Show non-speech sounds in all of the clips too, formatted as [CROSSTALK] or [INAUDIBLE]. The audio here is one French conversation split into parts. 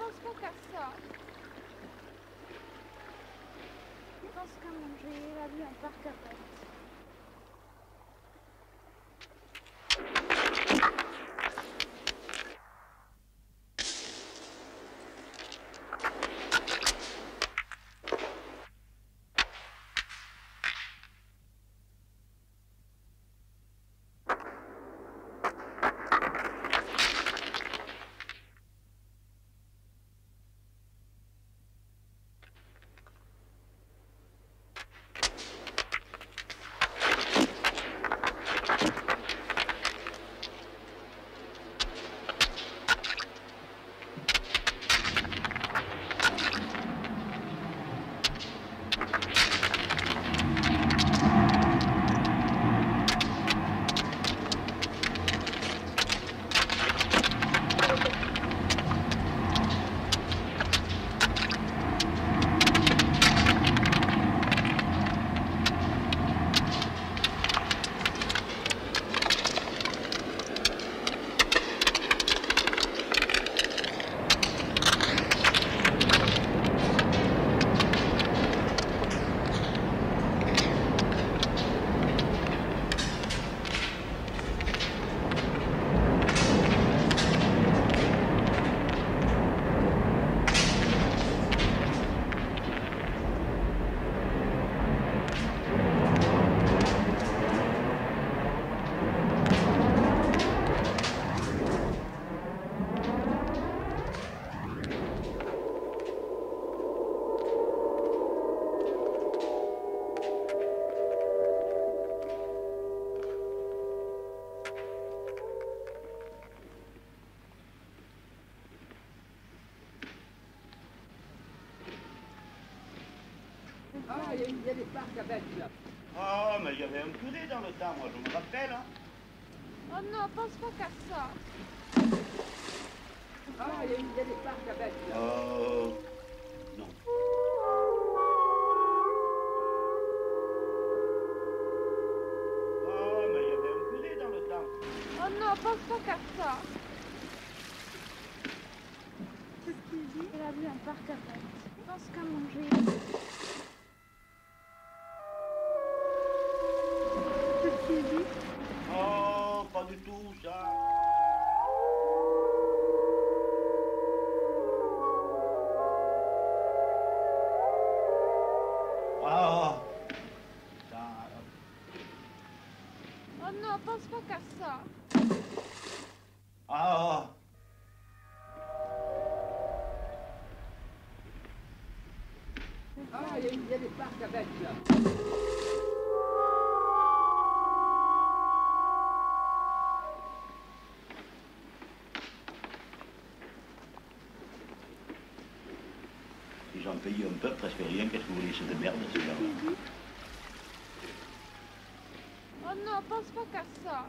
pense pas qu'à ça. Pense qu'à manger la vie en parc à pâtes. Il y, a- il y a des parcs à bêtes là. Oh, mais il y avait un curé dans le temps, moi, je me rappelle. Hein. Oh non, pense pas qu'à ça. Ah, il y, a- il y a des parcs à bêtes là. Oh, ça. Ah Ah, il y, a- des parcs avec là. Si j'en paye un peu, presque rien, qu'est-ce que vous voulez, c'est de merde, ces gens-là. Oh non, pense pas qu'à ça.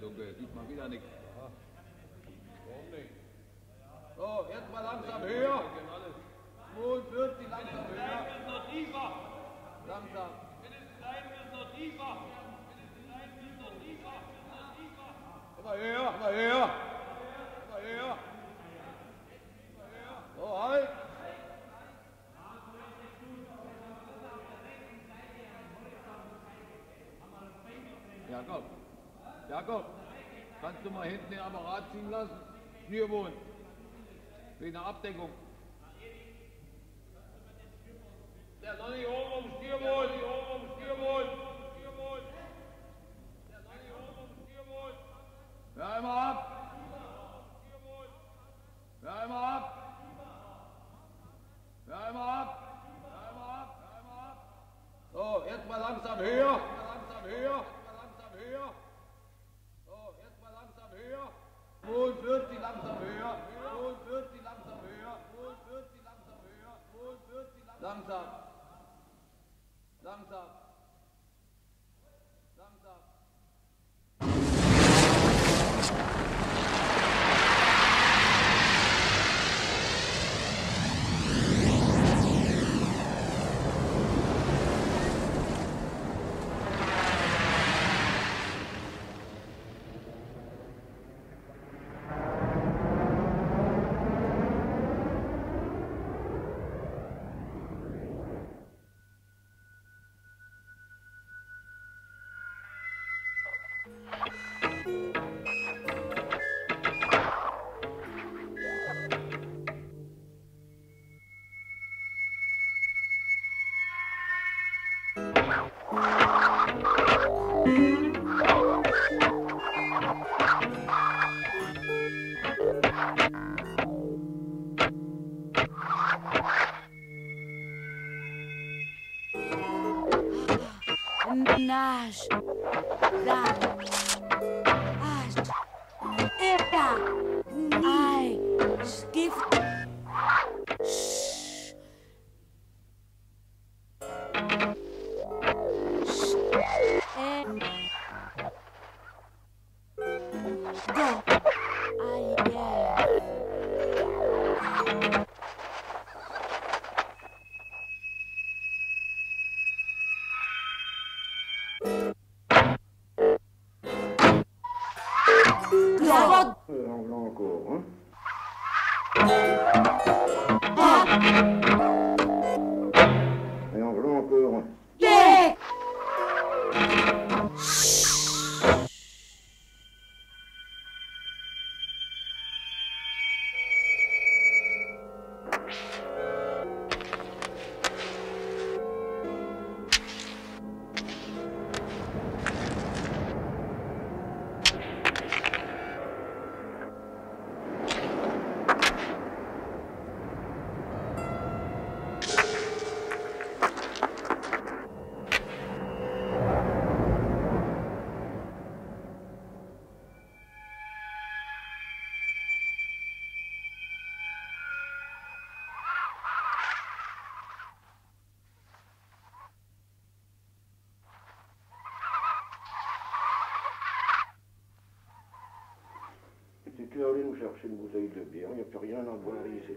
Dunkel, sieht man wieder nichts. Warum nicht? So, jetzt mal langsam höher. 42, langsam höher. Langsam. Immer höher, immer höher. Immer höher. So, halt. Jakob, Jakob, kannst du mal hinten den Apparat ziehen lassen? Schnürbund. Wegen der Abdeckung. Der noch nicht oben um Stierbund, nicht oben um Stierbund. Ja, immer ab. Ja, immer ab. Ja, immer ab. Ja, immer ab. So, jetzt mal langsam höher. Langsam höher. Nun wird sie langsam höher. Nun wird sie langsam höher. Nun wird sie langsam höher. Nun wird sie langsam. Langsam. Langsam. you tu vas aller nous chercher une bouteille de bière, il n'y a plus rien à boire ici.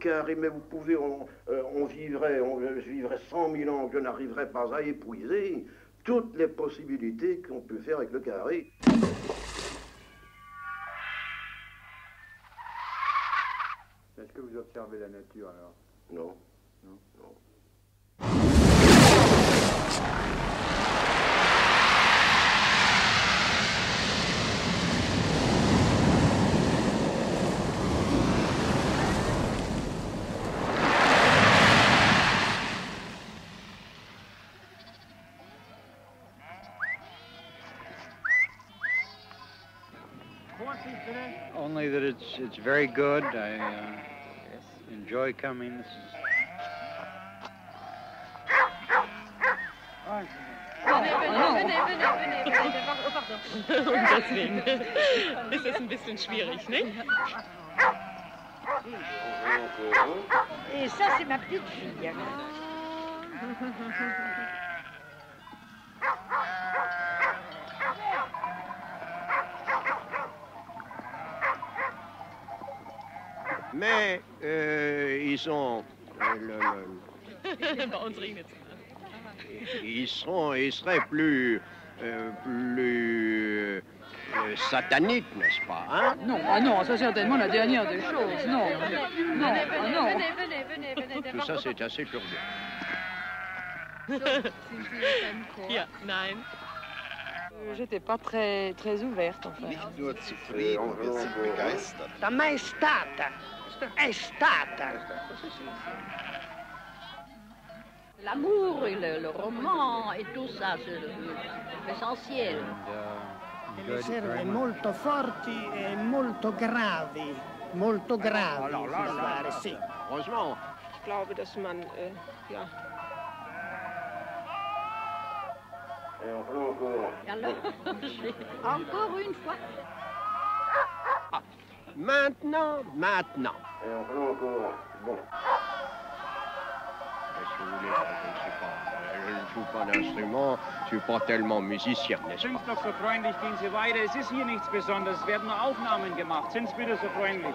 Un carré, mais vous pouvez, on, euh, on vivrait, on, je vivrais 100 000 ans, je n'arriverais pas à épuiser toutes les possibilités qu'on peut faire avec le carré. Est-ce que vous observez la nature alors? Non. Non? Non. Only that it's it's very good. I uh, enjoy coming. This is. Oh. Und deswegen ist es ein bisschen schwierig, nicht? Et ça, c'est ma petite fille. [LAUGHS] Mais euh, ils sont. euh, [LAUGHS] ils seront, ils seraient plus, euh, plus euh, sataniques, n'est-ce pas hein? Non, ah non, ça certainement la dernière des choses. Non, non, Venez, ah venez, non. venez, venez, venez, venez. Tout ça, c'est assez curieux. [LAUGHS] Nein. Euh, J'étais pas très, très ouverte, en fait. En venant pour- Da stata? È stata. È stata. L'amour, le, roman e tutto ça, c'est l'essentiel. Riserve molto forti e molto gravi, molto gravi no, no, no, da fare, sì. Franchement. Ich glaube, dass man, äh, ja, Et encore, euh, [LAUGHS] encore. Alors, encore une fois. Maintenant, maintenant. Et on peut encore. Bon. Que vous voulez Je ne sais pas. Je ne joue pas d'instrument, je suis pas tellement musicien, n'est-ce Sind doch so freundlich, gehen Sie weiter. Es ist hier nichts Besonderes. Es werden nur Aufnahmen gemacht. Sind Sie bitte so freundlich.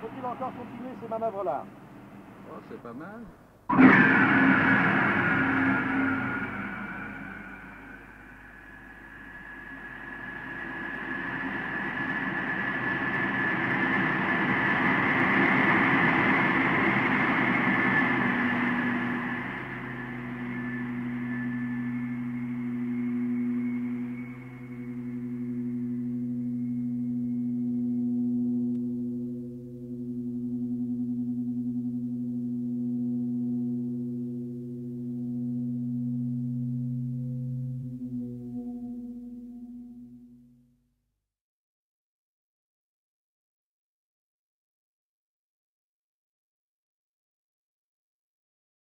Faut-il encore continuer ces manœuvres-là? Oh, c'est pas mal.